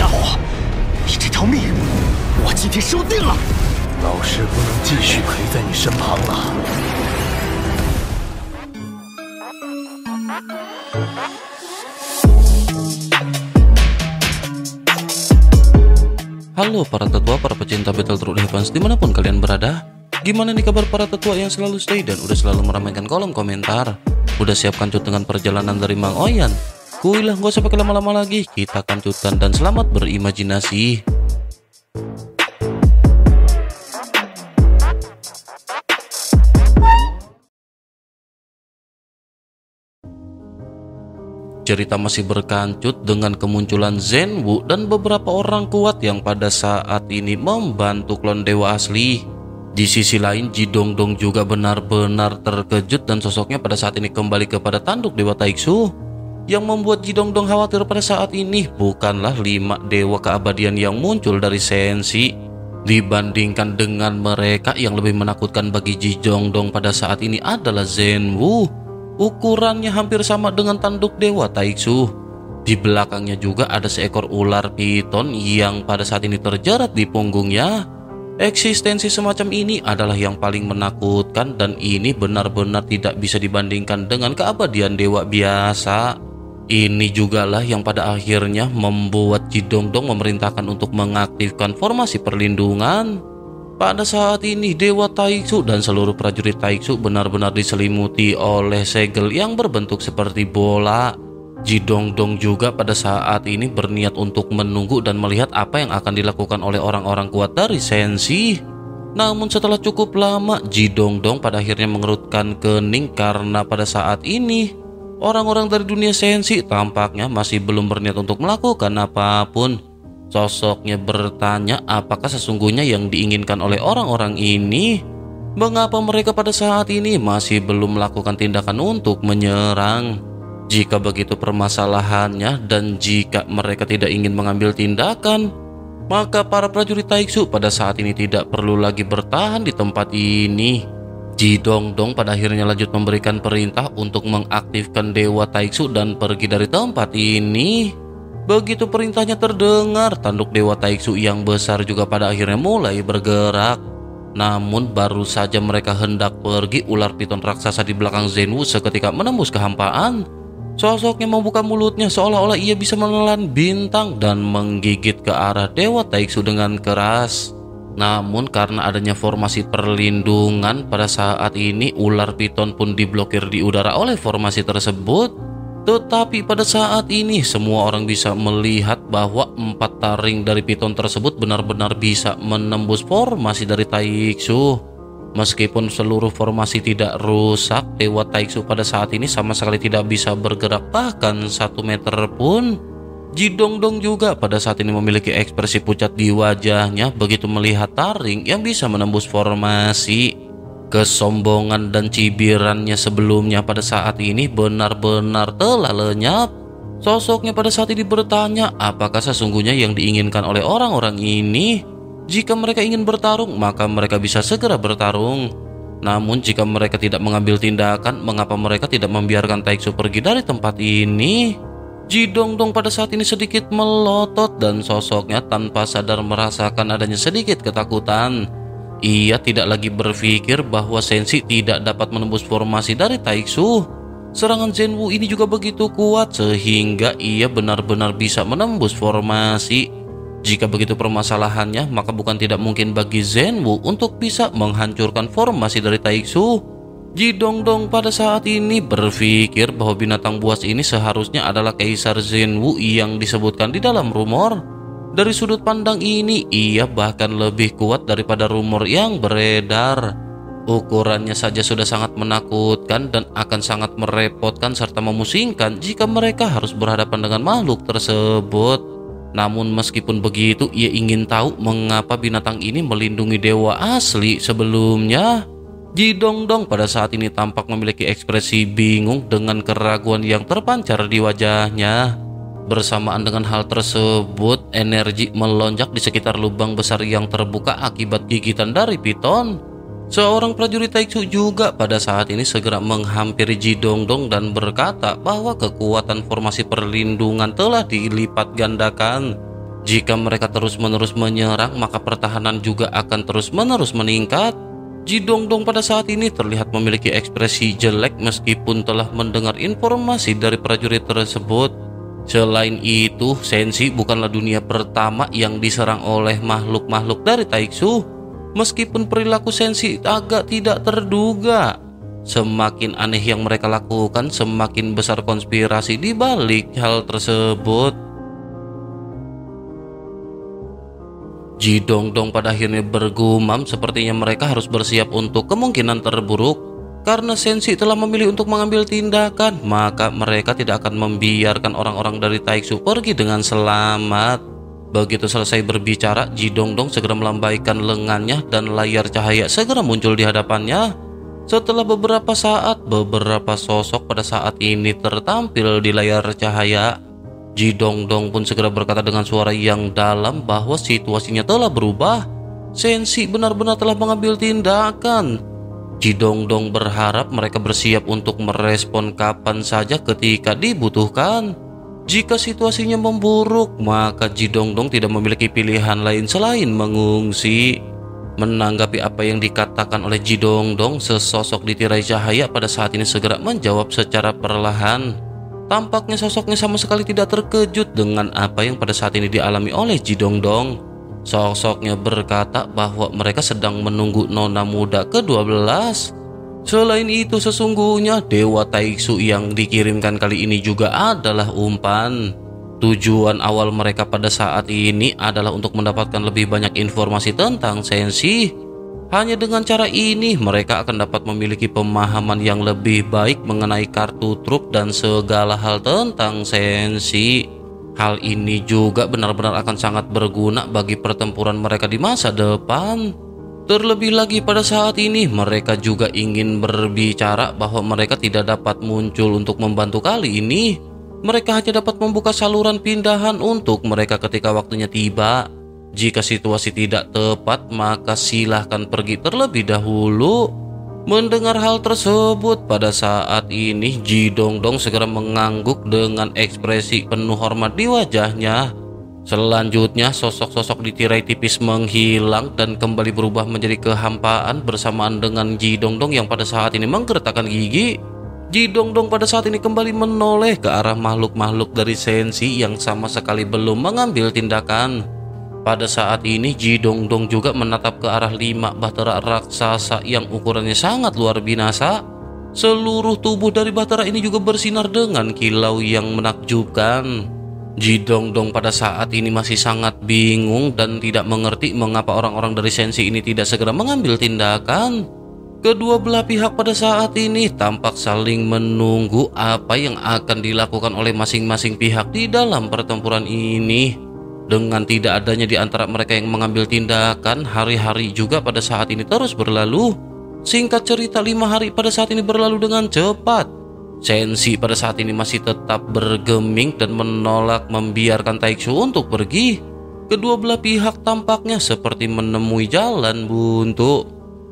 家伙，你这条命，我今天收定了。老师不能继续陪在你身旁了。Halo para tetua, para pecinta Battle True Heavens dimanapun kalian berada Gimana nih kabar para tetua yang selalu stay dan udah selalu meramaikan kolom komentar Udah siap kancut dengan perjalanan dari Mang Oyan Kuilah gak usah pakai lama-lama lagi Kita kancutan dan selamat berimajinasi Cerita masih berkancut dengan kemunculan Zenwu dan beberapa orang kuat yang pada saat ini membantu klon dewa asli. Di sisi lain, Jidongdong juga benar-benar terkejut dan sosoknya pada saat ini kembali kepada tanduk dewa Taiksu. Yang membuat Jidongdong khawatir pada saat ini bukanlah lima dewa keabadian yang muncul dari Sensi. Dibandingkan dengan mereka yang lebih menakutkan bagi Jidongdong pada saat ini adalah Zenwu Ukurannya hampir sama dengan tanduk dewa Taiksu. Di belakangnya juga ada seekor ular piton yang pada saat ini terjerat di punggungnya. Eksistensi semacam ini adalah yang paling menakutkan dan ini benar-benar tidak bisa dibandingkan dengan keabadian dewa biasa. Ini jugalah yang pada akhirnya membuat Jidongdong memerintahkan untuk mengaktifkan formasi perlindungan. Pada saat ini Dewa Taiksu dan seluruh prajurit Taiksu benar-benar diselimuti oleh segel yang berbentuk seperti bola. Jidongdong juga pada saat ini berniat untuk menunggu dan melihat apa yang akan dilakukan oleh orang-orang kuat dari Sensi. Namun setelah cukup lama, Jidongdong pada akhirnya mengerutkan kening karena pada saat ini orang-orang dari dunia Sensi tampaknya masih belum berniat untuk melakukan apa pun. Sosoknya bertanya apakah sesungguhnya yang diinginkan oleh orang-orang ini? Mengapa mereka pada saat ini masih belum melakukan tindakan untuk menyerang? Jika begitu permasalahannya dan jika mereka tidak ingin mengambil tindakan, maka para prajurit Taiksu pada saat ini tidak perlu lagi bertahan di tempat ini. Jidongdong pada akhirnya lanjut memberikan perintah untuk mengaktifkan Dewa Taiksu dan pergi dari tempat ini. Begitu perintahnya terdengar, tanduk Dewa Taiksu yang besar juga pada akhirnya mulai bergerak. Namun baru saja mereka hendak pergi, ular piton raksasa di belakang Zenwu seketika menembus kehampaan. Sosoknya membuka mulutnya seolah-olah ia bisa menelan bintang dan menggigit ke arah Dewa Taiksu dengan keras. Namun karena adanya formasi perlindungan pada saat ini ular piton pun diblokir di udara oleh formasi tersebut. Tetapi pada saat ini semua orang bisa melihat bahwa empat taring dari piton tersebut benar-benar bisa menembus formasi dari Taiksu. Meskipun seluruh formasi tidak rusak, Dewa Taiksu pada saat ini sama sekali tidak bisa bergerak bahkan satu meter pun. Jidongdong juga pada saat ini memiliki ekspresi pucat di wajahnya begitu melihat taring yang bisa menembus formasi. Kesombongan dan cibirannya sebelumnya pada saat ini benar-benar telah lenyap. Sosoknya pada saat ini bertanya apakah sesungguhnya yang diinginkan oleh orang-orang ini. Jika mereka ingin bertarung, maka mereka bisa segera bertarung. Namun jika mereka tidak mengambil tindakan, mengapa mereka tidak membiarkan Taiksu pergi dari tempat ini? Jidongdong pada saat ini sedikit melotot dan sosoknya tanpa sadar merasakan adanya sedikit ketakutan. Ia tidak lagi berpikir bahwa Sensi tidak dapat menembus formasi dari Taiksu. Serangan Zenwu ini juga begitu kuat sehingga ia benar-benar bisa menembus formasi. Jika begitu permasalahannya, maka bukan tidak mungkin bagi Zenwu untuk bisa menghancurkan formasi dari Taiksu. Jidongdong pada saat ini berpikir bahwa binatang buas ini seharusnya adalah Kaisar Zenwu yang disebutkan di dalam rumor. Dari sudut pandang ini, ia bahkan lebih kuat daripada rumor yang beredar. Ukurannya saja sudah sangat menakutkan dan akan sangat merepotkan serta memusingkan jika mereka harus berhadapan dengan makhluk tersebut. Namun meskipun begitu, ia ingin tahu mengapa binatang ini melindungi dewa asli sebelumnya. Jidongdong pada saat ini tampak memiliki ekspresi bingung dengan keraguan yang terpancar di wajahnya. Bersamaan dengan hal tersebut, energi melonjak di sekitar lubang besar yang terbuka akibat gigitan dari piton. Seorang prajurit Taiksu juga pada saat ini segera menghampiri Jidongdong dan berkata bahwa kekuatan formasi perlindungan telah dilipat gandakan. Jika mereka terus-menerus menyerang, maka pertahanan juga akan terus-menerus meningkat. Ji Dongdong pada saat ini terlihat memiliki ekspresi jelek meskipun telah mendengar informasi dari prajurit tersebut. Selain itu, Sensi bukanlah dunia pertama yang diserang oleh makhluk-makhluk dari Taiksu. Meskipun perilaku Sensi agak tidak terduga, semakin aneh yang mereka lakukan, semakin besar konspirasi di balik hal tersebut. Ji Dongdong pada akhirnya bergumam sepertinya mereka harus bersiap untuk kemungkinan terburuk. Karena Sensi telah memilih untuk mengambil tindakan, maka mereka tidak akan membiarkan orang-orang dari Taiksu pergi dengan selamat. Begitu selesai berbicara, Ji Dongdong segera melambaikan lengannya dan layar cahaya segera muncul di hadapannya. Setelah beberapa saat, beberapa sosok pada saat ini tertampil di layar cahaya. Ji Dongdong pun segera berkata dengan suara yang dalam bahwa situasinya telah berubah. Sensi benar-benar telah mengambil tindakan. Ji Dongdong berharap mereka bersiap untuk merespon kapan saja ketika dibutuhkan. Jika situasinya memburuk, maka Ji Dongdong tidak memiliki pilihan lain selain mengungsi. Menanggapi apa yang dikatakan oleh Ji Dongdong, sesosok di tirai cahaya pada saat ini segera menjawab secara perlahan. Tampaknya sosoknya sama sekali tidak terkejut dengan apa yang pada saat ini dialami oleh Jidongdong. Sosoknya berkata bahwa mereka sedang menunggu nona muda ke-12. Selain itu sesungguhnya Dewa Taiksu yang dikirimkan kali ini juga adalah umpan. Tujuan awal mereka pada saat ini adalah untuk mendapatkan lebih banyak informasi tentang Sensi hanya dengan cara ini, mereka akan dapat memiliki pemahaman yang lebih baik mengenai kartu truk dan segala hal tentang sensi. Hal ini juga benar-benar akan sangat berguna bagi pertempuran mereka di masa depan. Terlebih lagi pada saat ini, mereka juga ingin berbicara bahwa mereka tidak dapat muncul untuk membantu kali ini. Mereka hanya dapat membuka saluran pindahan untuk mereka ketika waktunya tiba. Jika situasi tidak tepat, maka silahkan pergi terlebih dahulu. Mendengar hal tersebut, pada saat ini Ji Dongdong segera mengangguk dengan ekspresi penuh hormat di wajahnya. Selanjutnya, sosok-sosok di tirai tipis menghilang dan kembali berubah menjadi kehampaan bersamaan dengan Ji Dongdong yang pada saat ini menggertakkan gigi. Ji Dongdong pada saat ini kembali menoleh ke arah makhluk-makhluk dari Sensi yang sama sekali belum mengambil tindakan. Pada saat ini Ji Dongdong juga menatap ke arah lima bahtera raksasa yang ukurannya sangat luar binasa. Seluruh tubuh dari bahtera ini juga bersinar dengan kilau yang menakjubkan. Ji Dongdong pada saat ini masih sangat bingung dan tidak mengerti mengapa orang-orang dari sensi ini tidak segera mengambil tindakan. Kedua belah pihak pada saat ini tampak saling menunggu apa yang akan dilakukan oleh masing-masing pihak di dalam pertempuran ini. Dengan tidak adanya di antara mereka yang mengambil tindakan, hari-hari juga pada saat ini terus berlalu. Singkat cerita, lima hari pada saat ini berlalu dengan cepat. Sensi pada saat ini masih tetap bergeming dan menolak membiarkan Taiksu untuk pergi. Kedua belah pihak tampaknya seperti menemui jalan buntu.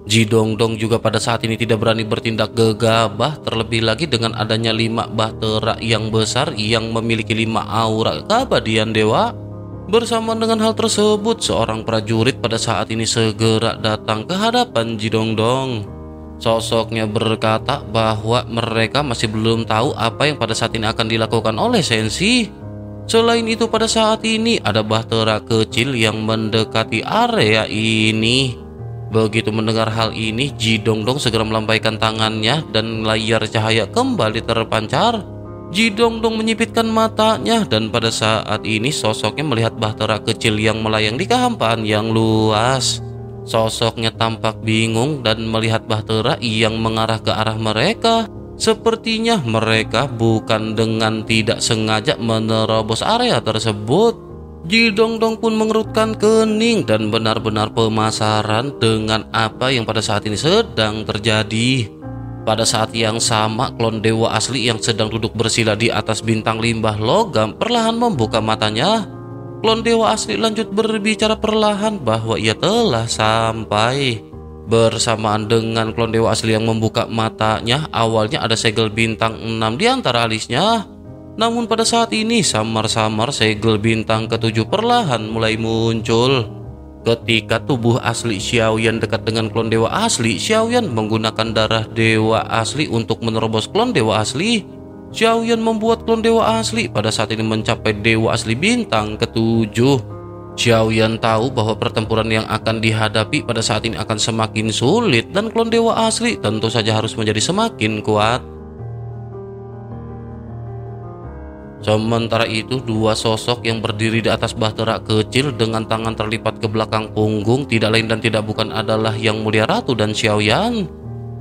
Jidongdong juga pada saat ini tidak berani bertindak gegabah terlebih lagi dengan adanya lima bahtera yang besar yang memiliki lima aura keabadian dewa. Bersama dengan hal tersebut, seorang prajurit pada saat ini segera datang ke hadapan Jidongdong. Sosoknya berkata bahwa mereka masih belum tahu apa yang pada saat ini akan dilakukan oleh Sensi. Selain itu pada saat ini ada bahtera kecil yang mendekati area ini. Begitu mendengar hal ini, Jidongdong segera melambaikan tangannya dan layar cahaya kembali terpancar. Jidongdong menyipitkan matanya dan pada saat ini sosoknya melihat bahtera kecil yang melayang di kehampaan yang luas. Sosoknya tampak bingung dan melihat bahtera yang mengarah ke arah mereka. Sepertinya mereka bukan dengan tidak sengaja menerobos area tersebut. Jidongdong pun mengerutkan kening dan benar-benar pemasaran dengan apa yang pada saat ini sedang terjadi. Pada saat yang sama, klon dewa asli yang sedang duduk bersila di atas bintang limbah logam perlahan membuka matanya. Klon dewa asli lanjut berbicara perlahan bahwa ia telah sampai. Bersamaan dengan klon dewa asli yang membuka matanya, awalnya ada segel bintang 6 di antara alisnya. Namun pada saat ini samar-samar segel bintang ketujuh perlahan mulai muncul. Ketika tubuh asli Xiaoyan dekat dengan klon dewa asli, Xiaoyan menggunakan darah dewa asli untuk menerobos klon dewa asli. Xiaoyan membuat klon dewa asli pada saat ini mencapai dewa asli bintang ketujuh. Xiaoyan tahu bahwa pertempuran yang akan dihadapi pada saat ini akan semakin sulit dan klon dewa asli tentu saja harus menjadi semakin kuat. Sementara itu, dua sosok yang berdiri di atas bahtera kecil dengan tangan terlipat ke belakang punggung tidak lain dan tidak bukan adalah Yang Mulia Ratu dan Xiaoyan.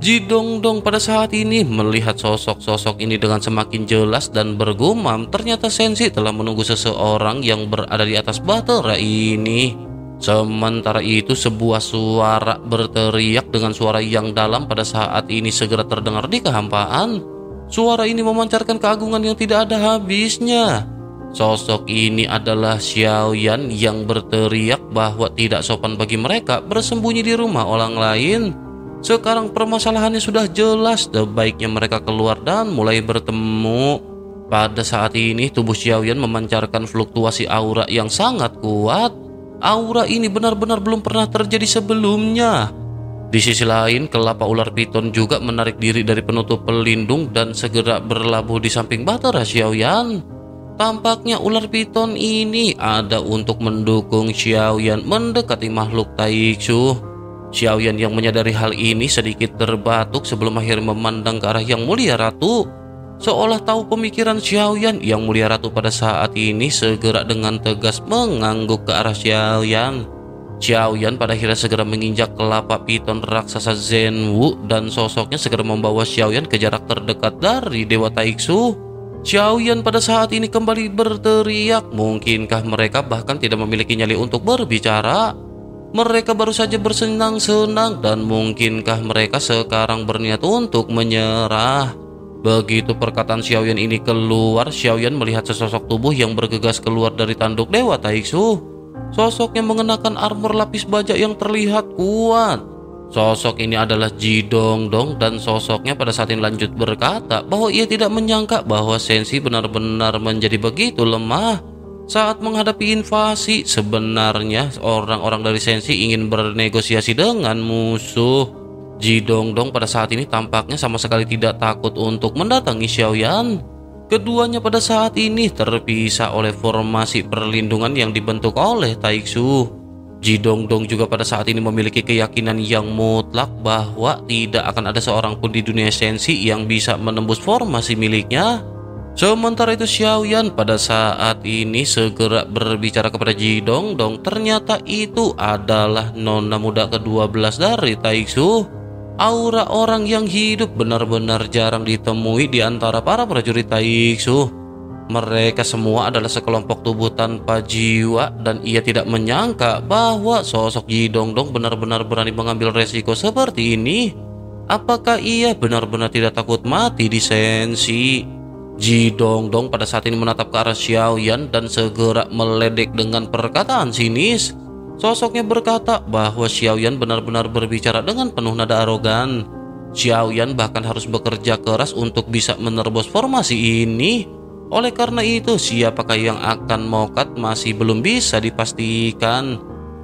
Jidongdong pada saat ini melihat sosok-sosok ini dengan semakin jelas dan bergumam ternyata Sensi telah menunggu seseorang yang berada di atas bahtera ini. Sementara itu sebuah suara berteriak dengan suara yang dalam pada saat ini segera terdengar di kehampaan. Suara ini memancarkan keagungan yang tidak ada habisnya. Sosok ini adalah Xiaoyan yang berteriak bahwa tidak sopan bagi mereka bersembunyi di rumah orang lain. Sekarang permasalahannya sudah jelas, sebaiknya mereka keluar dan mulai bertemu. Pada saat ini tubuh Xiaoyan memancarkan fluktuasi aura yang sangat kuat. Aura ini benar-benar belum pernah terjadi sebelumnya. Di sisi lain, kelapa ular piton juga menarik diri dari penutup pelindung dan segera berlabuh di samping Batara Xiaoyan. Tampaknya ular piton ini ada untuk mendukung Xiaoyan mendekati makhluk Taixu. Xiaoyan yang menyadari hal ini sedikit terbatuk sebelum akhirnya memandang ke arah Yang Mulia Ratu. Seolah tahu pemikiran Xiaoyan, Yang Mulia Ratu pada saat ini segera dengan tegas mengangguk ke arah Xiaoyan. Xiaoyan pada akhirnya segera menginjak kelapa piton raksasa Zenwu dan sosoknya segera membawa Xiaoyan ke jarak terdekat dari Dewa Taixu. Xiaoyan pada saat ini kembali berteriak, mungkinkah mereka bahkan tidak memiliki nyali untuk berbicara? Mereka baru saja bersenang-senang dan mungkinkah mereka sekarang berniat untuk menyerah? Begitu perkataan Xiaoyan ini keluar, Xiaoyan melihat sesosok tubuh yang bergegas keluar dari tanduk Dewa Taixu. Sosok yang mengenakan armor lapis baja yang terlihat kuat. Sosok ini adalah Ji Dong dan sosoknya pada saat ini lanjut berkata bahwa ia tidak menyangka bahwa Sensi benar-benar menjadi begitu lemah. Saat menghadapi invasi, sebenarnya orang-orang dari Sensi ingin bernegosiasi dengan musuh. Ji Dong Dong pada saat ini tampaknya sama sekali tidak takut untuk mendatangi Xiaoyan. Keduanya pada saat ini terpisah oleh formasi perlindungan yang dibentuk oleh Taixu. Jidongdong juga pada saat ini memiliki keyakinan yang mutlak bahwa tidak akan ada seorang pun di dunia esensi yang bisa menembus formasi miliknya. Sementara itu Xiaoyan pada saat ini segera berbicara kepada Jidongdong ternyata itu adalah nona muda ke-12 dari Taixu. Aura orang yang hidup benar-benar jarang ditemui di antara para prajurit Taixu. Mereka semua adalah sekelompok tubuh tanpa jiwa dan ia tidak menyangka bahwa sosok Ji Dongdong benar-benar berani mengambil resiko seperti ini. Apakah ia benar-benar tidak takut mati di sensi? Ji Dongdong pada saat ini menatap ke arah Xiaoyan dan segera meledek dengan perkataan sinis. Sosoknya berkata bahwa Xiaoyan benar-benar berbicara dengan penuh nada arogan. Xiaoyan bahkan harus bekerja keras untuk bisa menerobos formasi ini. Oleh karena itu, siapakah yang akan mokat masih belum bisa dipastikan.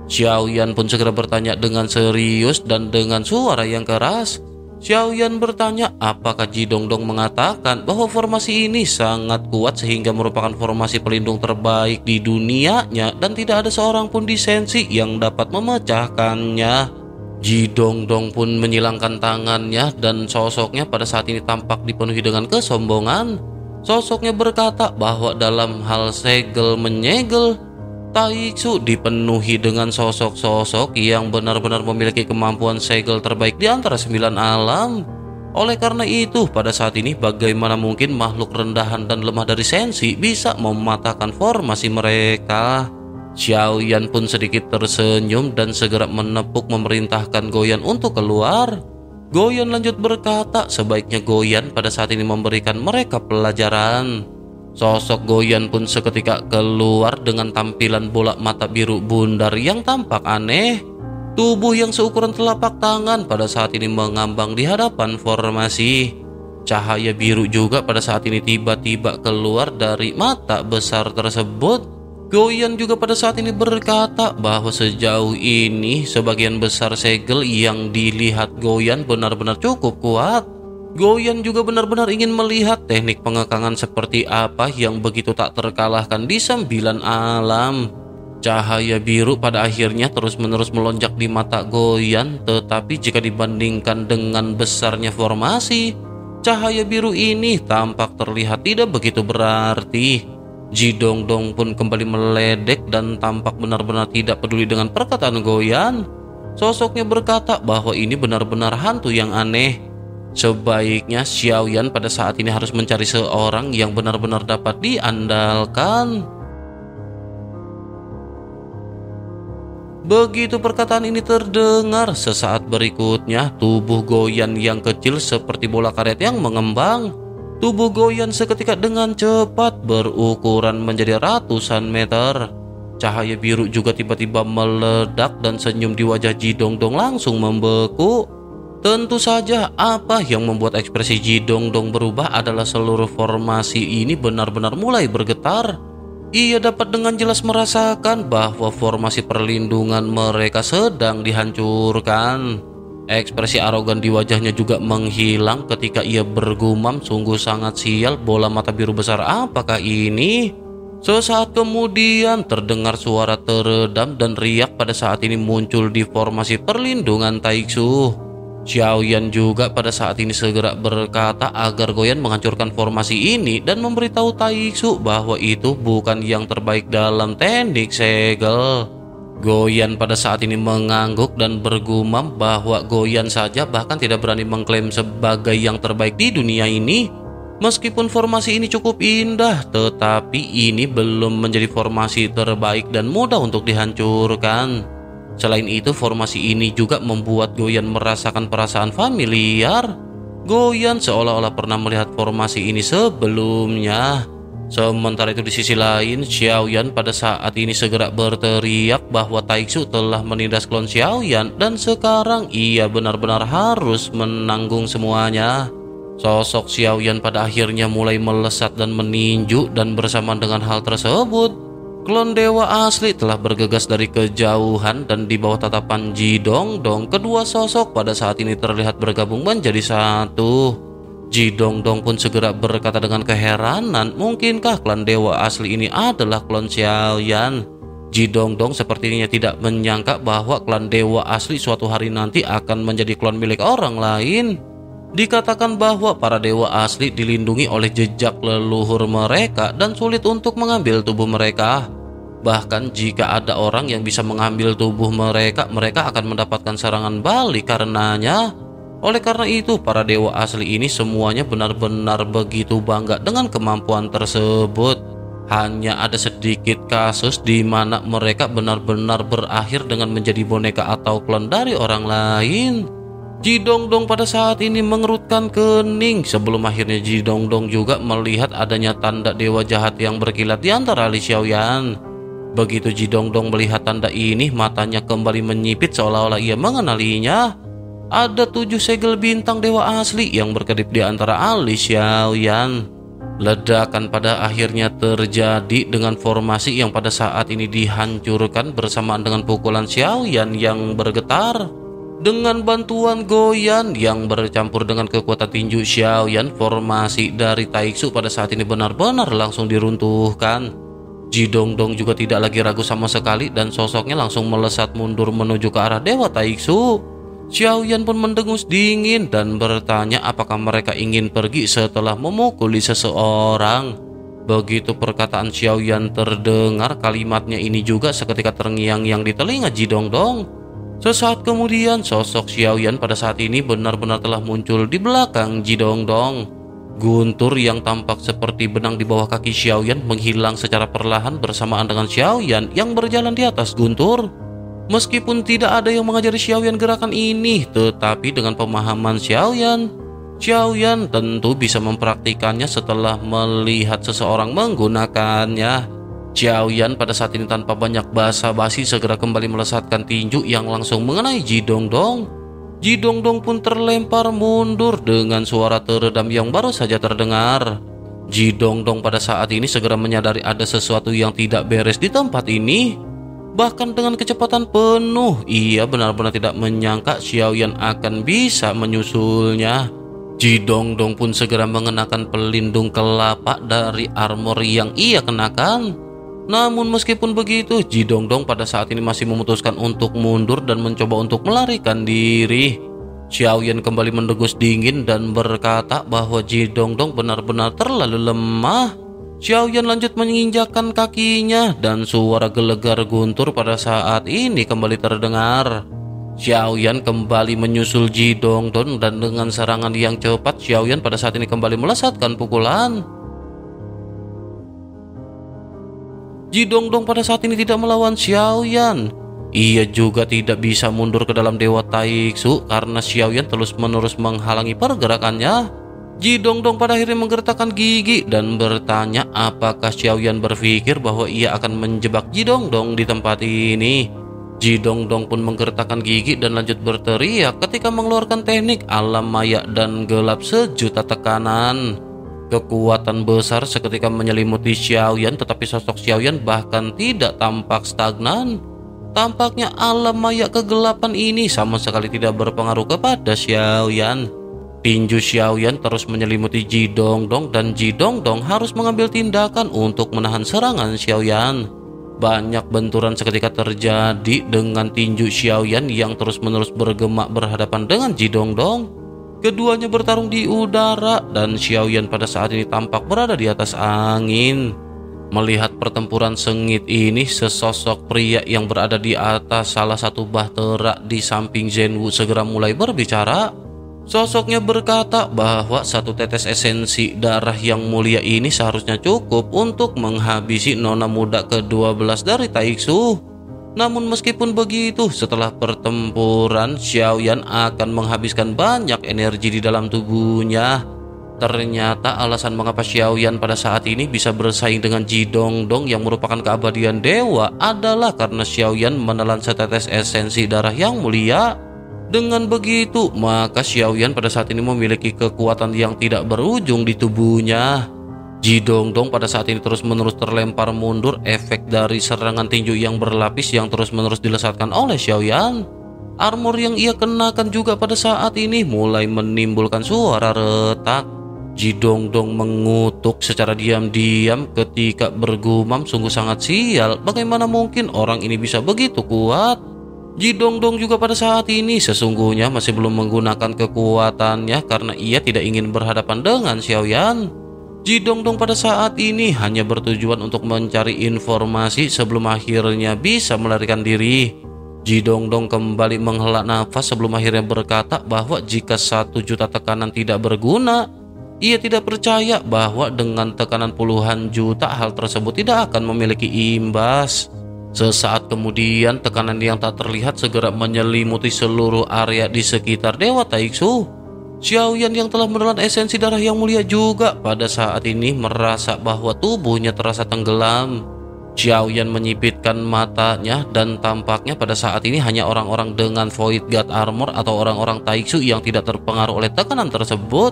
Xiaoyan pun segera bertanya dengan serius dan dengan suara yang keras. Xiaoyan bertanya apakah Ji Dongdong mengatakan bahwa formasi ini sangat kuat sehingga merupakan formasi pelindung terbaik di dunianya dan tidak ada seorang pun di sensi yang dapat memecahkannya. Ji Dongdong pun menyilangkan tangannya dan sosoknya pada saat ini tampak dipenuhi dengan kesombongan. Sosoknya berkata bahwa dalam hal segel menyegel, Taixu dipenuhi dengan sosok-sosok yang benar-benar memiliki kemampuan segel terbaik di antara sembilan alam. Oleh karena itu, pada saat ini bagaimana mungkin makhluk rendahan dan lemah dari sensi bisa mematahkan formasi mereka? Xiao Yan pun sedikit tersenyum dan segera menepuk memerintahkan Goyan untuk keluar. Goyan lanjut berkata sebaiknya Goyan pada saat ini memberikan mereka pelajaran. Sosok Goyan pun seketika keluar dengan tampilan bola mata biru bundar yang tampak aneh. Tubuh yang seukuran telapak tangan pada saat ini mengambang di hadapan formasi. Cahaya biru juga pada saat ini tiba-tiba keluar dari mata besar tersebut. Goyan juga pada saat ini berkata bahwa sejauh ini sebagian besar segel yang dilihat Goyan benar-benar cukup kuat. Goyan juga benar-benar ingin melihat teknik pengekangan seperti apa yang begitu tak terkalahkan di sembilan alam. Cahaya biru pada akhirnya terus-menerus melonjak di mata Goyan, tetapi jika dibandingkan dengan besarnya formasi, cahaya biru ini tampak terlihat tidak begitu berarti. Jidong Dong pun kembali meledek dan tampak benar-benar tidak peduli dengan perkataan Goyan. Sosoknya berkata bahwa ini benar-benar hantu yang aneh. Sebaiknya Xiaoyan pada saat ini harus mencari seorang yang benar-benar dapat diandalkan. Begitu perkataan ini terdengar, sesaat berikutnya tubuh Goyan yang kecil seperti bola karet yang mengembang. Tubuh Goyan seketika dengan cepat berukuran menjadi ratusan meter. Cahaya biru juga tiba-tiba meledak dan senyum di wajah Jidong Dong langsung membeku. Tentu saja apa yang membuat ekspresi Jidong Dong berubah adalah seluruh formasi ini benar-benar mulai bergetar. Ia dapat dengan jelas merasakan bahwa formasi perlindungan mereka sedang dihancurkan. Ekspresi arogan di wajahnya juga menghilang ketika ia bergumam sungguh sangat sial bola mata biru besar apakah ini? Sesaat kemudian terdengar suara teredam dan riak pada saat ini muncul di formasi perlindungan Taiksu. Xiaoyan juga pada saat ini segera berkata agar Goyan menghancurkan formasi ini dan memberitahu Taixu bahwa itu bukan yang terbaik dalam teknik segel. Goyan pada saat ini mengangguk dan bergumam bahwa Goyan saja bahkan tidak berani mengklaim sebagai yang terbaik di dunia ini. Meskipun formasi ini cukup indah, tetapi ini belum menjadi formasi terbaik dan mudah untuk dihancurkan. Selain itu, formasi ini juga membuat Goyan merasakan perasaan familiar. Goyan seolah-olah pernah melihat formasi ini sebelumnya. Sementara itu di sisi lain, Xiaoyan pada saat ini segera berteriak bahwa Taixu telah menindas klon Xiaoyan dan sekarang ia benar-benar harus menanggung semuanya. Sosok Xiaoyan pada akhirnya mulai melesat dan meninju dan bersamaan dengan hal tersebut, Klon dewa asli telah bergegas dari kejauhan dan di bawah tatapan Jidong Dong, kedua sosok pada saat ini terlihat bergabung menjadi satu. Jidong Dong pun segera berkata dengan keheranan, mungkinkah klan dewa asli ini adalah klon Xiaoyan? Jidong Dong sepertinya tidak menyangka bahwa klan dewa asli suatu hari nanti akan menjadi klon milik orang lain. Dikatakan bahwa para dewa asli dilindungi oleh jejak leluhur mereka dan sulit untuk mengambil tubuh mereka. Bahkan jika ada orang yang bisa mengambil tubuh mereka, mereka akan mendapatkan serangan balik karenanya. Oleh karena itu, para dewa asli ini semuanya benar-benar begitu bangga dengan kemampuan tersebut. Hanya ada sedikit kasus di mana mereka benar-benar berakhir dengan menjadi boneka atau klon dari orang lain. Jidongdong pada saat ini mengerutkan kening sebelum akhirnya Jidongdong juga melihat adanya tanda dewa jahat yang berkilat di antara Li Xiaoyan. Begitu Jidongdong melihat tanda ini, matanya kembali menyipit seolah-olah ia mengenalinya. Ada tujuh segel bintang dewa asli yang berkedip di antara alis Xiaoyan. Ledakan pada akhirnya terjadi dengan formasi yang pada saat ini dihancurkan bersamaan dengan pukulan Xiaoyan yang bergetar. Dengan bantuan Goyan yang bercampur dengan kekuatan tinju Xiaoyan, formasi dari Taixu pada saat ini benar-benar langsung diruntuhkan. Jidongdong juga tidak lagi ragu sama sekali dan sosoknya langsung melesat mundur menuju ke arah Dewa Taiksu. Xiaoyan pun mendengus dingin dan bertanya apakah mereka ingin pergi setelah memukuli seseorang. Begitu perkataan Xiaoyan terdengar, kalimatnya ini juga seketika terngiang-ngiang di telinga Jidongdong. Sesaat kemudian, sosok Xiaoyan pada saat ini benar-benar telah muncul di belakang Jidongdong. Guntur yang tampak seperti benang di bawah kaki Xiaoyan menghilang secara perlahan bersamaan dengan Xiaoyan yang berjalan di atas Guntur. Meskipun tidak ada yang mengajari Xiaoyan gerakan ini, tetapi dengan pemahaman Xiaoyan, Xiaoyan tentu bisa mempraktikannya setelah melihat seseorang menggunakannya. Xiaoyan pada saat ini tanpa banyak basa-basi segera kembali melesatkan tinju yang langsung mengenai Jidong Dong. Ji Dongdong pun terlempar mundur dengan suara teredam yang baru saja terdengar. Ji Dongdong pada saat ini segera menyadari ada sesuatu yang tidak beres di tempat ini. Bahkan dengan kecepatan penuh, ia benar-benar tidak menyangka Xiaoyan akan bisa menyusulnya. Ji Dongdong pun segera mengenakan pelindung kelapa dari armor yang ia kenakan. Namun meskipun begitu, Ji Dongdong pada saat ini masih memutuskan untuk mundur dan mencoba untuk melarikan diri. Xiaoyan kembali mendegus dingin dan berkata bahwa Ji Dongdong benar-benar terlalu lemah. Xiaoyan lanjut menginjakkan kakinya dan suara gelegar guntur pada saat ini kembali terdengar. Xiaoyan kembali menyusul Ji Dongdong dan dengan serangan yang cepat Xiaoyan pada saat ini kembali melesatkan pukulan. Ji Dongdong pada saat ini tidak melawan Xiaoyan. Ia juga tidak bisa mundur ke dalam Dewa Taiksu karena Xiaoyan terus-menerus menghalangi pergerakannya. Ji Dongdong pada akhirnya menggertakkan gigi dan bertanya apakah Xiaoyan berpikir bahwa ia akan menjebak Ji Dongdong di tempat ini. Ji Dongdong pun menggertakkan gigi dan lanjut berteriak ketika mengeluarkan teknik alam maya dan gelap sejuta tekanan. Kekuatan besar seketika menyelimuti Xiaoyan tetapi sosok Xiaoyan bahkan tidak tampak stagnan. Tampaknya alam maya kegelapan ini sama sekali tidak berpengaruh kepada Xiaoyan. Tinju Xiaoyan terus menyelimuti Ji Dongdong dan Ji Dongdong harus mengambil tindakan untuk menahan serangan Xiaoyan. Banyak benturan seketika terjadi dengan tinju Xiaoyan yang terus-menerus bergema berhadapan dengan Ji Dongdong. Keduanya bertarung di udara dan Xiaoyan pada saat ini tampak berada di atas angin. Melihat pertempuran sengit ini, sesosok pria yang berada di atas salah satu bahtera di samping Zenwu segera mulai berbicara. Sosoknya berkata bahwa satu tetes esensi darah yang mulia ini seharusnya cukup untuk menghabisi nona muda ke-12 dari Taiksu. Namun meskipun begitu, setelah pertempuran, Xiaoyan akan menghabiskan banyak energi di dalam tubuhnya. Ternyata alasan mengapa Xiaoyan pada saat ini bisa bersaing dengan Ji Dongdong yang merupakan keabadian dewa adalah karena Xiaoyan menelan setetes esensi darah yang mulia. Dengan begitu, maka Xiaoyan pada saat ini memiliki kekuatan yang tidak berujung di tubuhnya. Ji Dongdong pada saat ini terus-menerus terlempar mundur efek dari serangan tinju yang berlapis yang terus-menerus dilesatkan oleh Xiaoyan. Armor yang ia kenakan juga pada saat ini mulai menimbulkan suara retak. Ji Dongdong mengutuk secara diam-diam ketika bergumam sungguh sangat sial. Bagaimana mungkin orang ini bisa begitu kuat? Ji Dongdong juga pada saat ini sesungguhnya masih belum menggunakan kekuatannya karena ia tidak ingin berhadapan dengan Xiaoyan. Ji Dongdong pada saat ini hanya bertujuan untuk mencari informasi sebelum akhirnya bisa melarikan diri. Ji Dongdong kembali menghela nafas sebelum akhirnya berkata bahwa jika satu juta tekanan tidak berguna, ia tidak percaya bahwa dengan tekanan puluhan juta hal tersebut tidak akan memiliki imbas. Sesaat kemudian tekanan yang tak terlihat segera menyelimuti seluruh area di sekitar Dewa Taiksu. Xiaoyan yang telah menelan esensi darah yang mulia juga pada saat ini merasa bahwa tubuhnya terasa tenggelam. Xiaoyan menyipitkan matanya dan tampaknya pada saat ini hanya orang-orang dengan Void God Armor atau orang-orang Taiksu yang tidak terpengaruh oleh tekanan tersebut.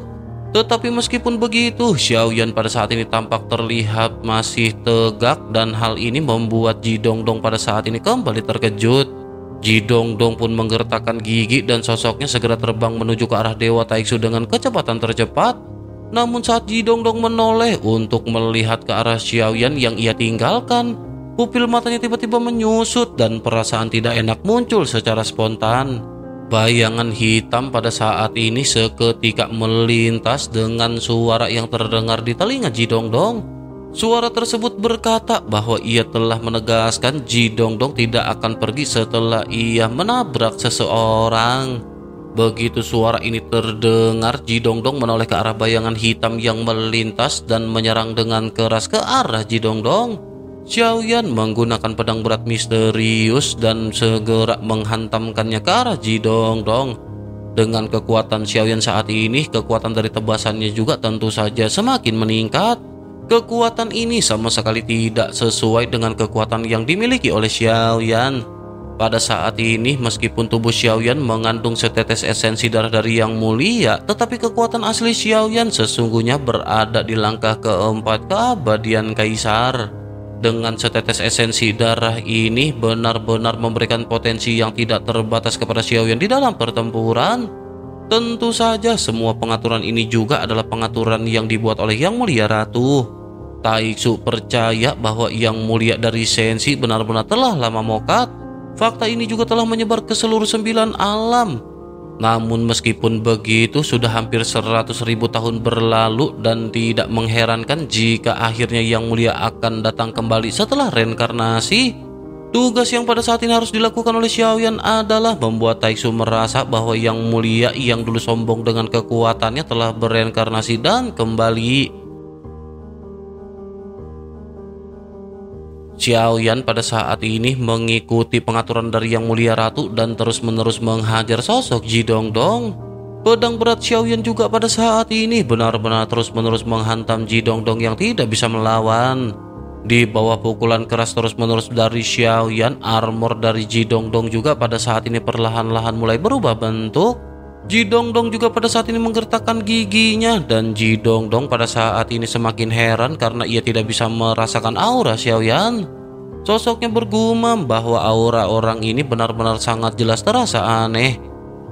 Tetapi meskipun begitu, Xiaoyan pada saat ini tampak terlihat masih tegak dan hal ini membuat Ji Dongdong pada saat ini kembali terkejut. Ji Dongdong pun menggertakkan gigi dan sosoknya segera terbang menuju ke arah Dewa Taiksu dengan kecepatan tercepat. Namun saat Ji Dongdong menoleh untuk melihat ke arah Xiaoyan yang ia tinggalkan, pupil matanya tiba-tiba menyusut dan perasaan tidak enak muncul secara spontan. Bayangan hitam pada saat ini seketika melintas dengan suara yang terdengar di telinga Ji Dongdong. Suara tersebut berkata bahwa ia telah menegaskan Ji Dongdong tidak akan pergi setelah ia menabrak seseorang. Begitu suara ini terdengar, Ji Dongdong menoleh ke arah bayangan hitam yang melintas dan menyerang dengan keras ke arah Ji Dongdong. Xiaoyan menggunakan pedang berat misterius dan segera menghantamkannya ke arah Ji Dongdong. Dengan kekuatan Xiaoyan saat ini, kekuatan dari tebasannya juga tentu saja semakin meningkat. Kekuatan ini sama sekali tidak sesuai dengan kekuatan yang dimiliki oleh Xiaoyan. Pada saat ini, meskipun tubuh Xiaoyan mengandung setetes esensi darah dari yang mulia, tetapi kekuatan asli Xiaoyan sesungguhnya berada di langkah keempat keabadian Kaisar. Dengan setetes esensi darah ini benar-benar memberikan potensi yang tidak terbatas kepada Xiaoyan di dalam pertempuran. Tentu saja semua pengaturan ini juga adalah pengaturan yang dibuat oleh Yang Mulia Ratu. Taiksu percaya bahwa Yang Mulia dari Sensi benar-benar telah lama mokat Fakta ini juga telah menyebar ke seluruh sembilan alam. Namun meskipun begitu sudah hampir seratus ribu tahun berlalu dan tidak mengherankan jika akhirnya Yang Mulia akan datang kembali setelah reinkarnasi. Tugas yang pada saat ini harus dilakukan oleh Xiaoyan adalah membuat Taixu merasa bahwa Yang Mulia yang dulu sombong dengan kekuatannya telah bereinkarnasi dan kembali. Xiaoyan pada saat ini mengikuti pengaturan dari Yang Mulia Ratu dan terus-menerus menghajar sosok Ji Dongdong. Pedang berat Xiaoyan juga pada saat ini benar-benar terus-menerus menghantam Ji Dongdong yang tidak bisa melawan. Di bawah pukulan keras terus-menerus dari Xiaoyan, armor dari Ji Dongdong juga pada saat ini perlahan-lahan mulai berubah bentuk. Ji Dongdong juga pada saat ini menggertakkan giginya dan Ji Dongdong pada saat ini semakin heran karena ia tidak bisa merasakan aura Xiaoyan. Sosoknya bergumam bahwa aura orang ini benar-benar sangat jelas terasa aneh.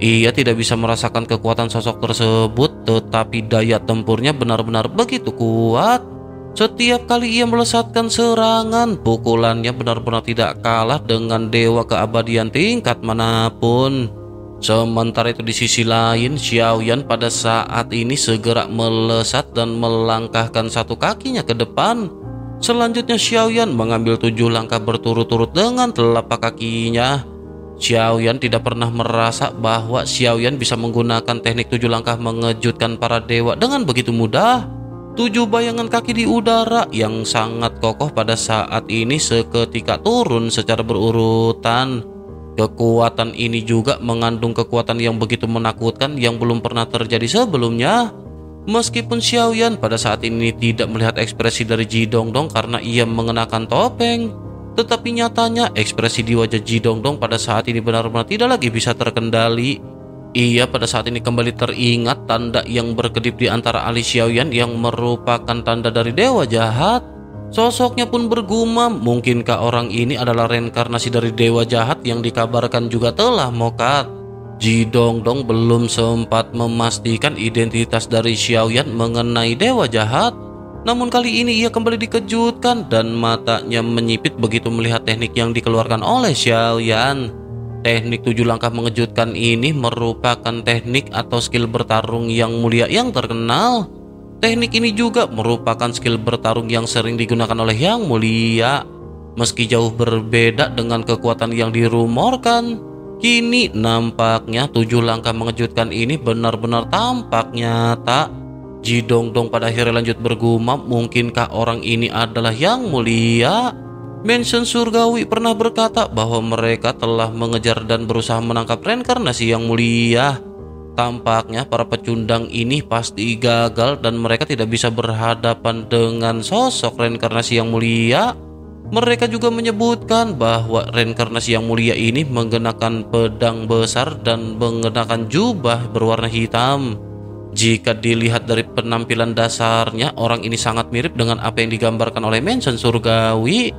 Ia tidak bisa merasakan kekuatan sosok tersebut tetapi daya tempurnya benar-benar begitu kuat. Setiap kali ia melesatkan serangan, pukulannya benar-benar tidak kalah dengan dewa keabadian tingkat mana pun. Sementara itu di sisi lain, Xiaoyan pada saat ini segera melesat dan melangkahkan satu kakinya ke depan. Selanjutnya Xiaoyan mengambil tujuh langkah berturut-turut dengan telapak kakinya. Xiaoyan tidak pernah merasa bahwa Xiaoyan bisa menggunakan teknik tujuh langkah mengejutkan para dewa dengan begitu mudah. Tujuh bayangan kaki di udara yang sangat kokoh pada saat ini seketika turun secara berurutan. Kekuatan ini juga mengandung kekuatan yang begitu menakutkan yang belum pernah terjadi sebelumnya. Meskipun Xiaoyan pada saat ini tidak melihat ekspresi dari Ji Dongdong karena ia mengenakan topeng, tetapi nyatanya ekspresi di wajah Ji Dongdong pada saat ini benar-benar tidak lagi bisa terkendali. Ia pada saat ini kembali teringat tanda yang berkedip di antara alis Xiaoyan yang merupakan tanda dari dewa jahat. Sosoknya pun bergumam, mungkinkah orang ini adalah reinkarnasi dari dewa jahat yang dikabarkan juga telah mokat. Ji Dongdong belum sempat memastikan identitas dari Xiaoyan mengenai dewa jahat. Namun kali ini ia kembali dikejutkan dan matanya menyipit begitu melihat teknik yang dikeluarkan oleh Xiaoyan. Teknik tujuh langkah mengejutkan ini merupakan teknik atau skill bertarung yang mulia yang terkenal. Teknik ini juga merupakan skill bertarung yang sering digunakan oleh Yang Mulia. Meski jauh berbeda dengan kekuatan yang dirumorkan, kini nampaknya tujuh langkah mengejutkan ini benar-benar tampak nyata. Ji Dongdong pada akhirnya lanjut bergumam, mungkinkah orang ini adalah Yang Mulia? Mansion Surgawi pernah berkata bahwa mereka telah mengejar dan berusaha menangkap reinkarnasi Yang Mulia. Tampaknya para pecundang ini pasti gagal dan mereka tidak bisa berhadapan dengan sosok reinkarnasi yang mulia. Mereka juga menyebutkan bahwa reinkarnasi yang mulia ini menggunakan pedang besar dan mengenakan jubah berwarna hitam. Jika dilihat dari penampilan dasarnya, orang ini sangat mirip dengan apa yang digambarkan oleh Mansion Surgawi.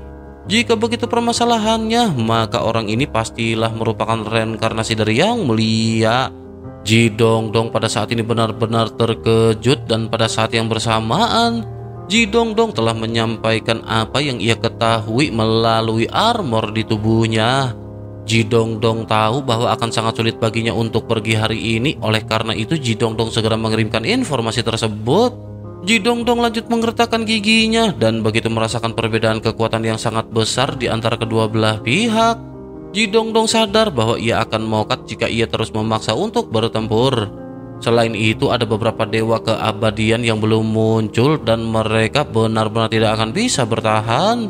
Jika begitu permasalahannya, maka orang ini pastilah merupakan reinkarnasi dari yang mulia. Ji Dong Dong pada saat ini benar-benar terkejut dan pada saat yang bersamaan Ji Dong Dong telah menyampaikan apa yang ia ketahui melalui armor di tubuhnya. Ji Dong Dong tahu bahwa akan sangat sulit baginya untuk pergi hari ini oleh karena itu Ji Dong Dong segera mengirimkan informasi tersebut. Ji Dong Dong lanjut menggertakkan giginya dan begitu merasakan perbedaan kekuatan yang sangat besar di antara kedua belah pihak. Ji Dongdong sadar bahwa ia akan mokat jika ia terus memaksa untuk bertempur. Selain itu ada beberapa dewa keabadian yang belum muncul dan mereka benar-benar tidak akan bisa bertahan.